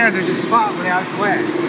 there, there's a spot without glass.